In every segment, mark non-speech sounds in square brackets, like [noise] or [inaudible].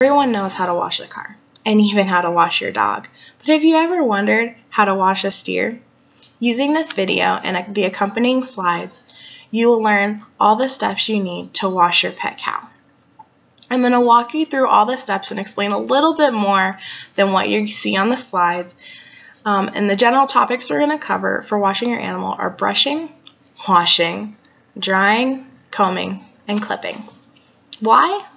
Everyone knows how to wash a car and even how to wash your dog. But have you ever wondered how to wash a steer? Using this video and the accompanying slides, you will learn all the steps you need to wash your pet cow. I'm going to walk you through all the steps and explain a little bit more than what you see on the slides. Um, and the general topics we're going to cover for washing your animal are brushing, washing, drying, combing, and clipping. Why?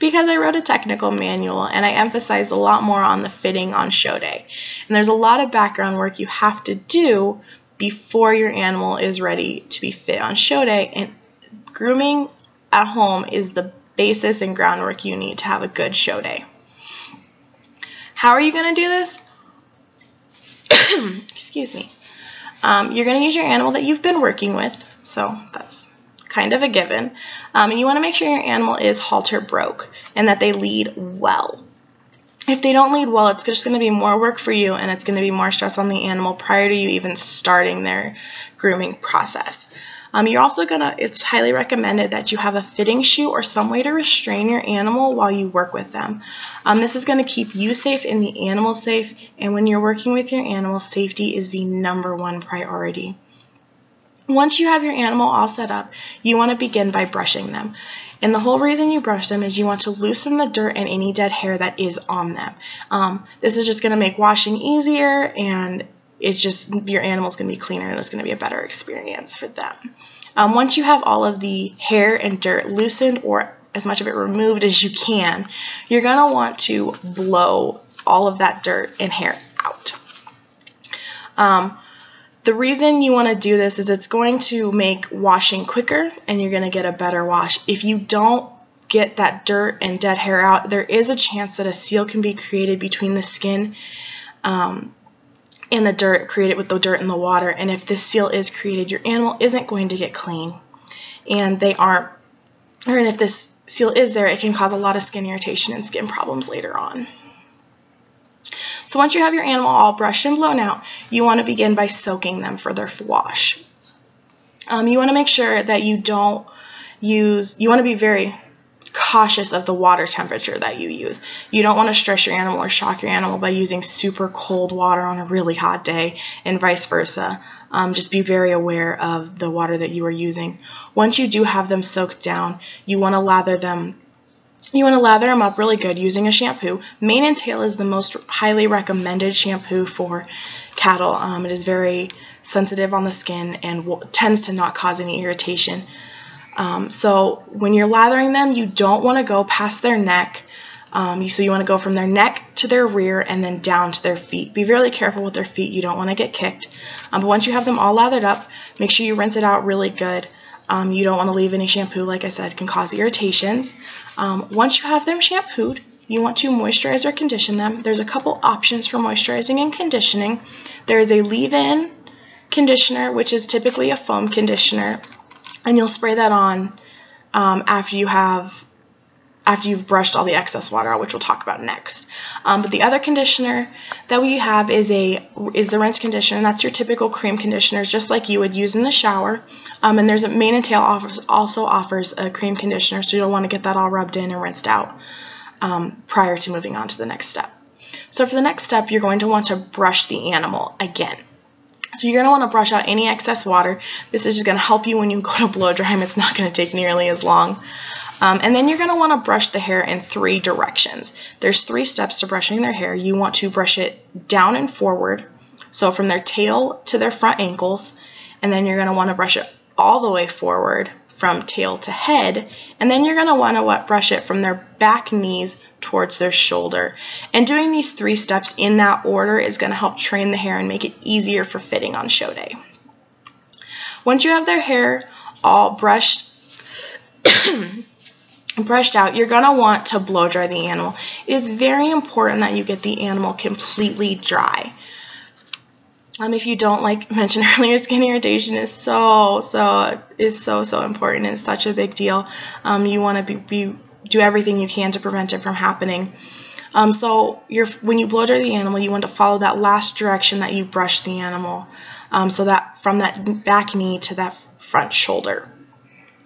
Because I wrote a technical manual and I emphasized a lot more on the fitting on show day. And there's a lot of background work you have to do before your animal is ready to be fit on show day. And grooming at home is the basis and groundwork you need to have a good show day. How are you going to do this? [coughs] Excuse me. Um, you're going to use your animal that you've been working with. So that's kind of a given. Um, and you want to make sure your animal is halter broke and that they lead well. If they don't lead well, it's just going to be more work for you and it's going to be more stress on the animal prior to you even starting their grooming process. Um, you're also going to, it's highly recommended that you have a fitting chute or some way to restrain your animal while you work with them. Um, this is going to keep you safe and the animal safe, and when you're working with your animal, safety is the number one priority. Once you have your animal all set up, you want to begin by brushing them. And the whole reason you brush them is you want to loosen the dirt and any dead hair that is on them. Um, this is just going to make washing easier and it's just your animal's going to be cleaner and it's going to be a better experience for them. Um, once you have all of the hair and dirt loosened or as much of it removed as you can, you're going to want to blow all of that dirt and hair out. Um, the reason you want to do this is it's going to make washing quicker and you're going to get a better wash. If you don't get that dirt and dead hair out, there is a chance that a seal can be created between the skin um, and the dirt created with the dirt and the water. And if this seal is created, your animal isn't going to get clean. And they aren't, or if this seal is there, it can cause a lot of skin irritation and skin problems later on. So once you have your animal all brushed and blown out, you want to begin by soaking them for their wash. Um, you want to make sure that you don't use, you want to be very cautious of the water temperature that you use. You don't want to stress your animal or shock your animal by using super cold water on a really hot day and vice versa. Um, just be very aware of the water that you are using. Once you do have them soaked down, you want to lather them you want to lather them up really good using a shampoo. Mane and Tail is the most highly recommended shampoo for cattle. Um, it is very sensitive on the skin and tends to not cause any irritation. Um, so when you're lathering them, you don't want to go past their neck. Um, so you want to go from their neck to their rear and then down to their feet. Be really careful with their feet. You don't want to get kicked. Um, but once you have them all lathered up, make sure you rinse it out really good. Um, you don't want to leave any shampoo, like I said, can cause irritations. Um, once you have them shampooed, you want to moisturize or condition them. There's a couple options for moisturizing and conditioning. There is a leave-in conditioner, which is typically a foam conditioner, and you'll spray that on um, after you have after you've brushed all the excess water out, which we'll talk about next. Um, but the other conditioner that we have is a is the rinse conditioner, that's your typical cream conditioners, just like you would use in the shower. Um, and there's a mane and tail offers, also offers a cream conditioner, so you'll want to get that all rubbed in and rinsed out um, prior to moving on to the next step. So for the next step, you're going to want to brush the animal again. So you're going to want to brush out any excess water. This is just going to help you when you go to blow dry them. It's not going to take nearly as long. Um, and then you're going to want to brush the hair in three directions. There's three steps to brushing their hair. You want to brush it down and forward, so from their tail to their front ankles, and then you're going to want to brush it all the way forward from tail to head, and then you're going to want to brush it from their back knees towards their shoulder. And doing these three steps in that order is going to help train the hair and make it easier for fitting on show day. Once you have their hair all brushed [clears throat] brushed out, you're going to want to blow dry the animal. It is very important that you get the animal completely dry. Um, if you don't like [laughs] mentioned earlier, skin irritation is so, so, is so, so important. It's such a big deal. Um, you want to be, be, do everything you can to prevent it from happening. Um, so when you blow dry the animal, you want to follow that last direction that you brush the animal. Um, so that from that back knee to that front shoulder.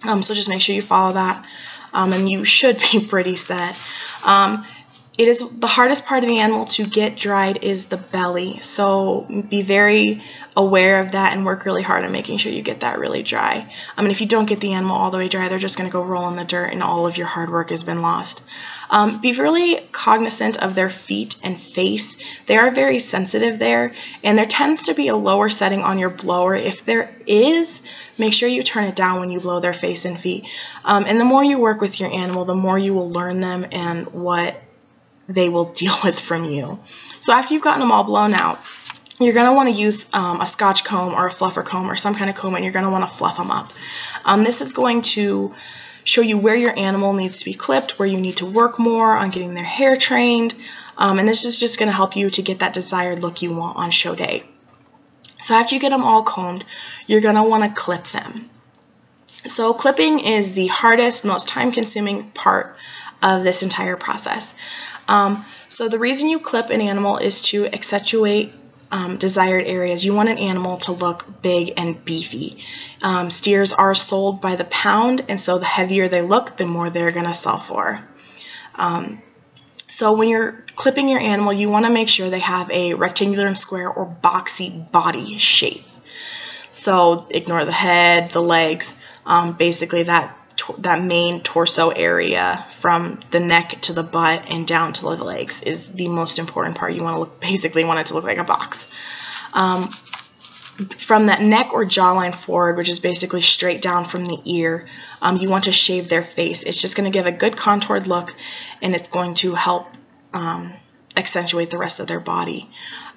Um, so just make sure you follow that um, and you should be pretty set. Um, it is the hardest part of the animal to get dried is the belly. So be very aware of that and work really hard on making sure you get that really dry. I mean, if you don't get the animal all the way dry, they're just going to go roll in the dirt and all of your hard work has been lost. Um, be really cognizant of their feet and face. They are very sensitive there, and there tends to be a lower setting on your blower. If there is, make sure you turn it down when you blow their face and feet. Um, and the more you work with your animal, the more you will learn them and what they will [laughs] deal with from you. So after you've gotten them all blown out, you're going to want to use um, a scotch comb or a fluffer comb or some kind of comb and you're going to want to fluff them up. Um, this is going to show you where your animal needs to be clipped, where you need to work more on getting their hair trained, um, and this is just going to help you to get that desired look you want on show day. So after you get them all combed, you're going to want to clip them. So clipping is the hardest, most time-consuming part of this entire process. Um, so the reason you clip an animal is to accentuate um, desired areas. You want an animal to look big and beefy. Um, steers are sold by the pound, and so the heavier they look, the more they're going to sell for. Um, so when you're clipping your animal, you want to make sure they have a rectangular and square or boxy body shape. So ignore the head, the legs, um, basically that that main torso area from the neck to the butt and down to the legs is the most important part. You want to look basically want it to look like a box. Um, from that neck or jawline forward, which is basically straight down from the ear, um, you want to shave their face. It's just going to give a good contoured look and it's going to help um, accentuate the rest of their body.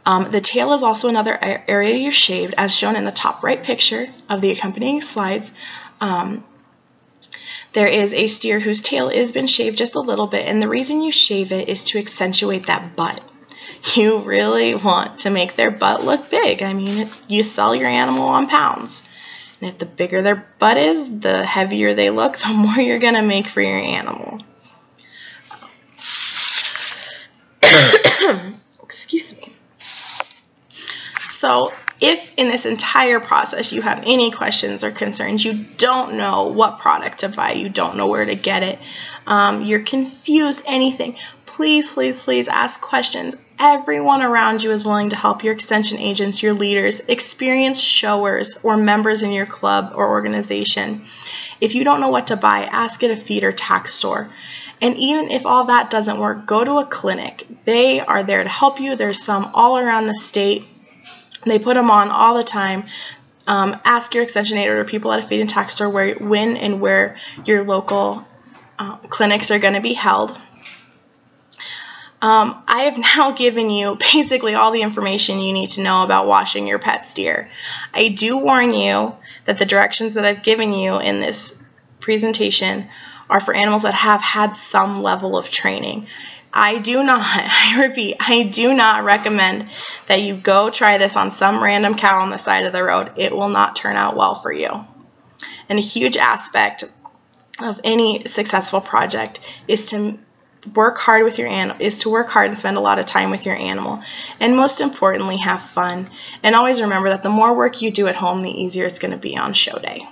Um, the tail is also another area you shaved as shown in the top right picture of the accompanying slides. Um, there is a steer whose tail has been shaved just a little bit, and the reason you shave it is to accentuate that butt. You really want to make their butt look big. I mean, you sell your animal on pounds. And if the bigger their butt is, the heavier they look, [laughs] the more you're going to make for your animal. Excuse me. So if in this entire process you have any questions or concerns, you don't know what product to buy, you don't know where to get it, um, you're confused, anything, please, please, please ask questions. Everyone around you is willing to help your extension agents, your leaders, experienced showers, or members in your club or organization. If you don't know what to buy, ask at a feed or tack store. And even if all that doesn't work, go to a clinic. They are there to help you. There's some all around the state they put them on all the time. Um, ask your extension aide or people at a feed and tack store where, when and where your local uh, clinics are going to be held. Um, I have [laughs] now given you basically all the information you need to know about washing your pet steer. I do warn you that the directions that I've given you in this presentation are for animals that have had some level of training. I do not, [laughs] I repeat, I do not recommend that you go try this on some random cow on the side of the road. It will not turn out well for you. And a huge aspect of any successful project is to work hard with your animal is to work hard and spend a lot of time with your animal and most importantly have fun and always remember that the more work you do at home the easier it's going to be on show day